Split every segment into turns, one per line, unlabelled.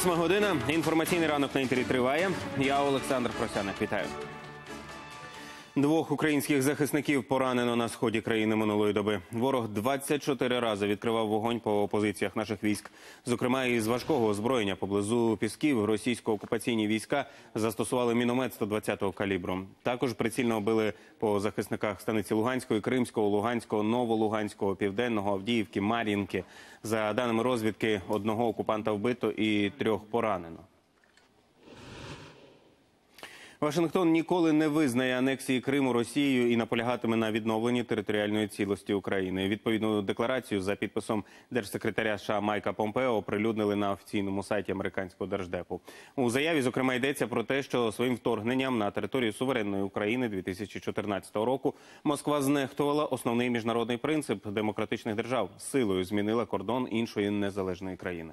Восьма година. Інформаційний ранок на інтері триває. Я Олександр Просяник. Вітаю. Двох українських захисників поранено на сході країни минулої доби. Ворог 24 рази відкривав вогонь по позиціях наших військ. Зокрема, із важкого озброєння поблизу пісків російсько-окупаційні війська застосували міномет 120-го калібру. Також прицільно били по захисниках станиці Луганської, Кримського, Луганського, Новолуганського, Південного, Авдіївки, Мар'їнки. За даними розвідки, одного окупанта вбито і трьох поранено. Вашингтон ніколи не визнає анексії Криму Росією і наполягатиме на відновленні територіальної цілості України. Відповідну декларацію за підписом держсекретаря США Майка Помпео оприлюднили на офіційному сайті американського держдепу. У заяві зокрема йдеться про те, що своїм вторгненням на територію суверенної України 2014 року Москва знехтувала основний міжнародний принцип демократичних держав силою змінила кордон іншої незалежної країни.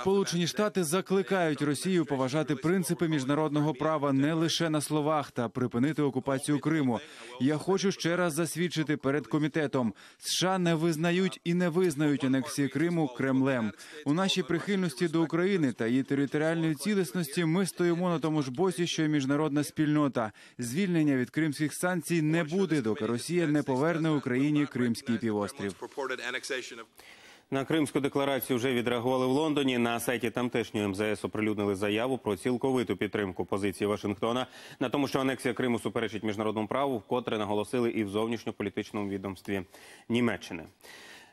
Сполучені Штати закликають Росію поважати принципи міжнародного права не лише на словах та припинити окупацію Криму. Я хочу ще раз засвідчити перед комітетом: США не визнають і не визнають анексії Криму Кремлем. У нашій прихильності до України та її територіальної цілісності ми стоїмо на тому ж боці, що й міжнародна спільнота. Звільнення від кримських санкцій не буде, доки Росія не поверне Україні Кримський півострів.
На Кримську декларацію вже відреагували в Лондоні. На сайті тамтешньої МЗС оприлюднили заяву про цілковиту підтримку позиції Вашингтона на тому, що анексія Криму суперечить міжнародному праву, вкотре наголосили і в зовнішньополітичному відомстві Німеччини.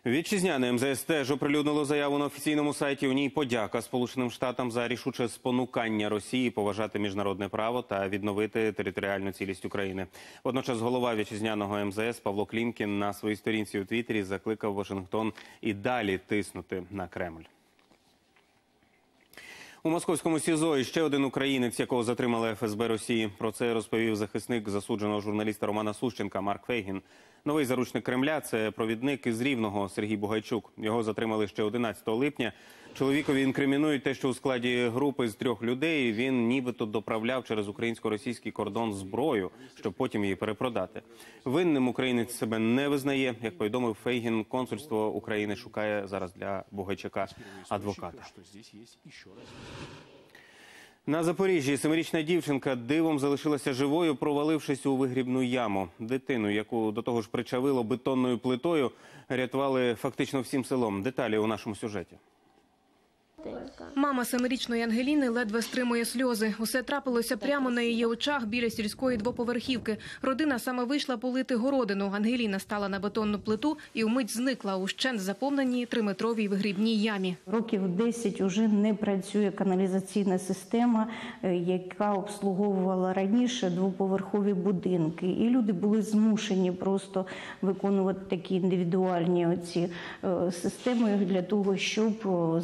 Вітчизняне МЗС теж оприлюднило заяву на офіційному сайті. У ній подяка Сполученим Штатам за рішуче спонукання Росії поважати міжнародне право та відновити територіальну цілість України. Водночас голова вітчизняного МЗС Павло Клімкін на своїй сторінці у Твіттері закликав Вашингтон і далі тиснути на Кремль. У московському СІЗО іще один українець, якого затримали ФСБ Росії. Про це розповів захисник засудженого журналіста Романа Сущенка Марк Фейгін. Новий заручник Кремля це провідник із Рівного Сергій Бугайчук. Його затримали ще 11 липня. Чоловікові інкримінують те, що у складі групи з трьох людей він нібито доправляв через українсько-російський кордон зброю, щоб потім її перепродати. Винним українець себе не визнає. Як повідомив Фейгін, консульство України шукає зараз для Бугайчака адвоката. На Запоріжжі семирічна дівчинка дивом залишилася живою, провалившись у вигрібну яму. Дитину, яку до того ж причавило бетонною плитою, рятували фактично всім селом. Деталі у нашому сюжеті.
Мама семирічної Ангеліни ледве стримує сльози. Усе трапилося прямо на її очах біля сільської двоповерхівки. Родина саме вийшла полити городину. Ангеліна стала на бетонну плиту і вмить зникла у щент заповненій триметровій вигрібній ямі.
Років 10 уже не працює каналізаційна система, е, яка обслуговувала раніше двоповерхові будинки, і люди були змушені просто виконувати такі індивідуальні оці е, системи для того, щоб о,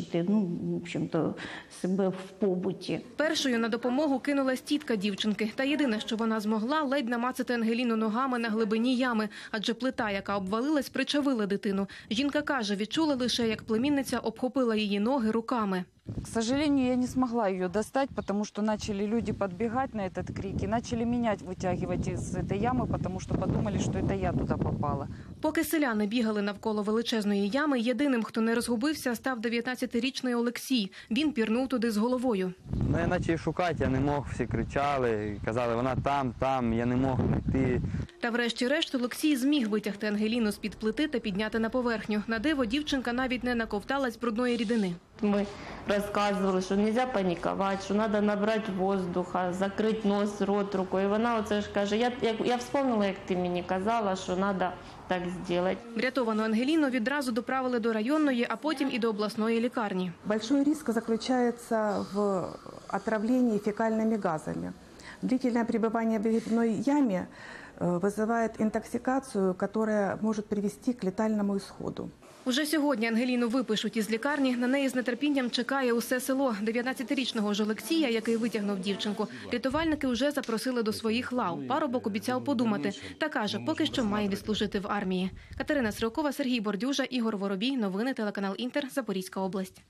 забезпечити ну в общем-то себе в побуті.
Першою на допомогу кинулась тітка дівчинки. Та єдине, що вона змогла, ледь намацати Ангеліну ногами на глибині ями, адже плита, яка обвалилась, причавила дитину. Жінка каже, відчула лише, як племінниця обхопила її ноги руками.
К сожалению, я не смогла ее достать, потому что начали люди подбегать на этот крик и начали меня вытягивать из этой ямы, потому что подумали, что это я туда попала.
Поки селяни бігали навколо величезної ями, єдиним, хто не розгубився, став 19-річний Олексій. Він пірнув туди з головою.
Ну, я почав шукати, я не мог, всі кричали, казали, вона там, там, я не мог знайти.
Та врешті-решт Олексій зміг витягти Ангеліну з-під плити та підняти на поверхню. На диво дівчинка навіть не наковталась брудної рідини.
Мы рассказывали, що нельзя панікувати, що треба набрати воздуха, закрити нос, рот рукою. І вона оце ж каже, я, я, я вспомнила, як ти мені казала, що треба так зробити.
Врятовану Ангеліну відразу доправили до районної, а потім і до обласної лікарні.
Большой риск заключается в отравлении фекальными газами. Длительное пребывание в грибной яме э, вызывает интоксикацию, которая может привести к летальному исходу.
Уже сьогодні Ангеліну випишуть із лікарні. На неї з нетерпінням чекає усе село. 19-річного ж Олексія, який витягнув дівчинку. Рятувальники вже запросили до своїх лав. Парубок обіцяв подумати та каже, поки що має відслужити в армії. Катерина Стрілкова, Сергій Бордюжа, Ігор Воробій. Новини телеканал Інтер. Запорізька область.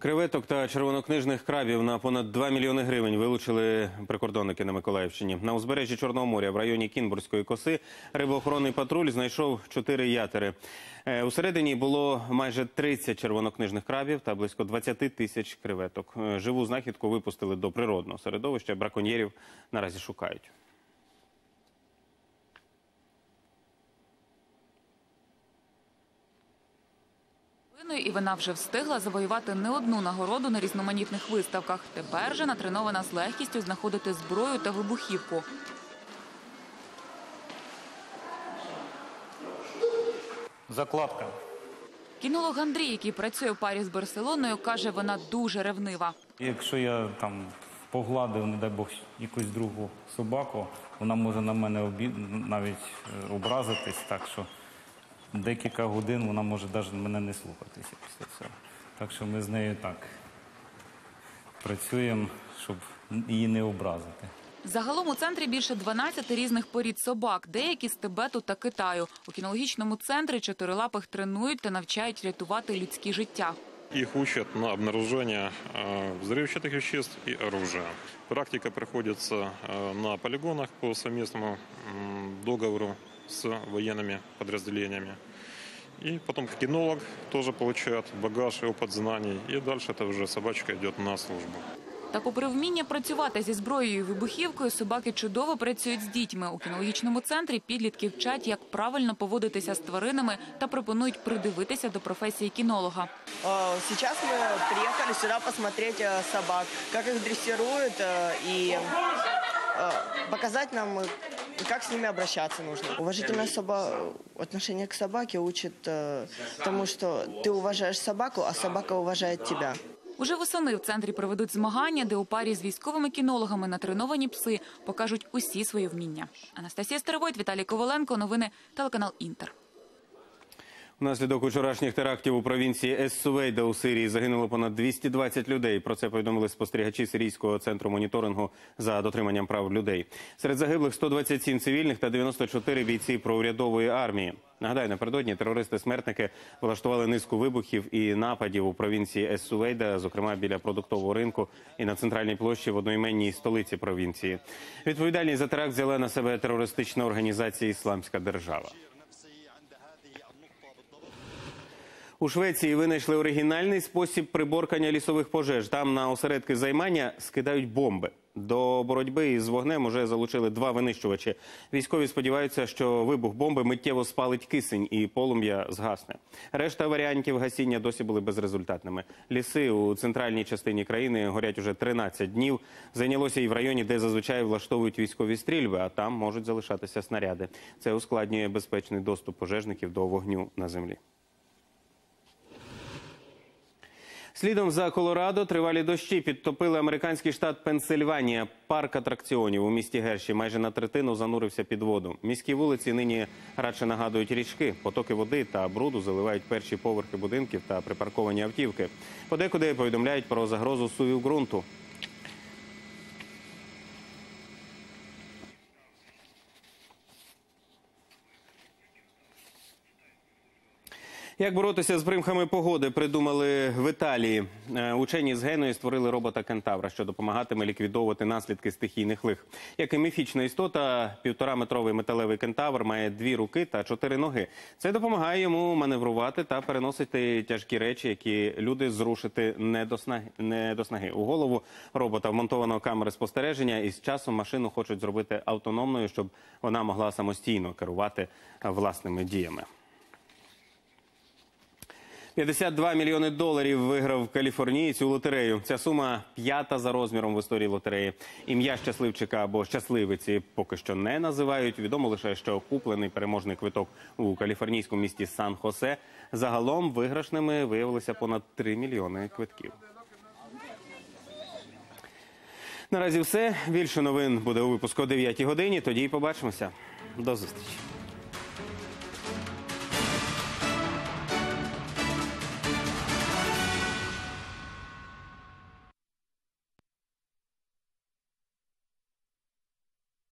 Креветок та червонокнижних крабів на понад 2 мільйони гривень вилучили прикордонники на Миколаївщині. На узбережжі Чорного моря в районі Кінбурзької коси рибоохоронний патруль знайшов чотири ятери. Е, Усередині було майже 30 червонокнижних крабів та близько 20 тисяч креветок. Е, Живу знахідку випустили до природного середовища. Браконьєрів наразі шукають.
Хвилиною і вона вже встигла завоювати не одну нагороду на різноманітних виставках. Тепер же натренована з легкістю знаходити зброю та вибухівку.
Закладка.
Кінолог Андрій, який працює в парі з Барселоною, каже, вона дуже ревнива.
Якщо я там погладив, не дай Бог, якусь другу собаку, вона може на мене обі... навіть е, образитись, так що декілька годин вона може навіть мене не слухатися після цього. Так що ми з нею так працюємо, щоб її не образити.
Загалом у центрі більше 12 різних порід собак, деякі з Тибету та Китаю. У кінологічному центрі чотирилапих тренують та навчають рятувати людські життя.
Их учат на обнаружение э, взрывчатых веществ и оружия. Практика проходится э, на полигонах по совместному м, договору с военными подразделениями. И потом кинолог тоже получает багаж и опыт знаний. И дальше это уже собачка идет на службу.
Та попри вміння працювати зі зброєю і вибухівкою, собаки чудово працюють з дітьми. У кінологічному центрі підлітки вчать, як правильно поводитися з тваринами та пропонують придивитися до професії кінолога.
Э, Сейчас мы приехали сюда посмотреть э, собак, как их дрессируют э, и э, показать нам, э, как с ними обращаться нужно. Уважительное соба- отношение к собаке учит э, тому, что ты уважаешь собаку, а собака уважает тебя.
Уже восени в центрі проведуть змагання, де у парі з військовими кінологами натреновані пси покажуть усі свої вміння. Анастасія Старовойт, Віталій Коваленко. Новини телеканал Інтер.
Внаслідок учорашніх терактів у провінції Ес-Сувейда у Сирії загинуло понад 220 людей. Про це повідомили спостерігачі сирійського центру моніторингу за дотриманням прав людей. Серед загиблих 127 цивільних та 94 бійці проурядової армії. Нагадаю, напередодні терористи-смертники влаштували низку вибухів і нападів у провінції Ес-Сувейда, зокрема біля продуктового ринку і на центральній площі в одноіменній столиці провінції. Відповідальність за теракт взяла на себе терористична організація Ісламська держава. У Швеції винайшли оригінальний спосіб приборкання лісових пожеж. Там на осередки займання скидають бомби. До боротьби із вогнем уже залучили два винищувачі. Військові сподіваються, що вибух бомби миттєво спалить кисень і полум'я згасне. Решта варіантів гасіння досі були безрезультатними. Ліси у центральній частині країни горять уже 13 днів. Зайнялося і в районі, де зазвичай влаштовують військові стрільби, а там можуть залишатися снаряди. Це ускладнює безпечний доступ пожежників до вогню на землі. Слідом за Колорадо тривалі дощі підтопили американський штат Пенсильванія. Парк атракціонів у місті Герші майже на третину занурився під воду. Міські вулиці нині радше нагадують річки. Потоки води та бруду заливають перші поверхи будинків та припарковані автівки. Подекуди повідомляють про загрозу сувів ґрунту. Як боротися з примхами погоди, придумали в Італії. Е, Учені з Генуї створили робота Кентавра, що допомагатиме ліквідовувати наслідки стихійних лих. Як і міфічна істота, півтораметровий металевий кентавр має дві руки та чотири ноги. Це допомагає йому маневрувати та переносити тяжкі речі, які люди зрушити не до снаги. Не до снаги. У голову робота вмонтовано камери спостереження, і з часом машину хочуть зробити автономною, щоб вона могла самостійно керувати власними діями. 52 мільйони доларів виграв каліфорнієць у лотерею. Ця сума п'ята за розміром в історії лотереї. Ім'я щасливчика або щасливиці поки що не називають. Відомо лише, що куплений переможний квиток у каліфорнійському місті Сан-Хосе. Загалом виграшними виявилося понад 3 мільйони квитків. Наразі все. Більше новин буде у випуску о 9 годині. Тоді й побачимося. До зустрічі.